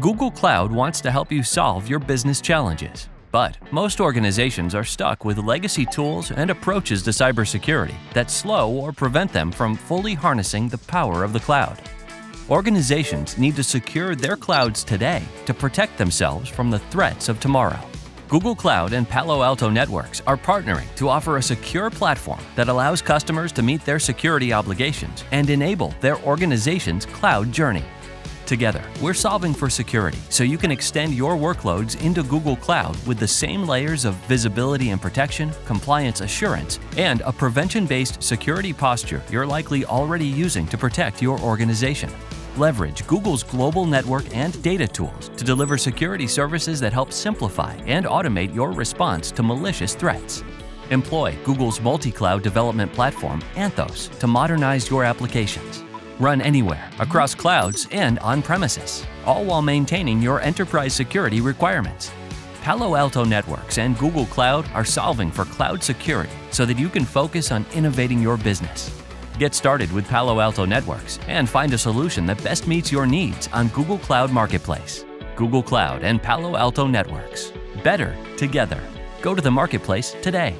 Google Cloud wants to help you solve your business challenges. But most organizations are stuck with legacy tools and approaches to cybersecurity that slow or prevent them from fully harnessing the power of the cloud. Organizations need to secure their clouds today to protect themselves from the threats of tomorrow. Google Cloud and Palo Alto Networks are partnering to offer a secure platform that allows customers to meet their security obligations and enable their organization's cloud journey. Together, we're solving for security so you can extend your workloads into Google Cloud with the same layers of visibility and protection, compliance assurance, and a prevention based security posture you're likely already using to protect your organization. Leverage Google's global network and data tools to deliver security services that help simplify and automate your response to malicious threats. Employ Google's multi cloud development platform, Anthos, to modernize your applications Run anywhere, across clouds, and on premises, all while maintaining your enterprise security requirements. Palo Alto Networks and Google Cloud are solving for cloud security so that you can focus on innovating your business. Get started with Palo Alto Networks and find a solution that best meets your needs on Google Cloud Marketplace. Google Cloud and Palo Alto Networks. Better together. Go to the marketplace today.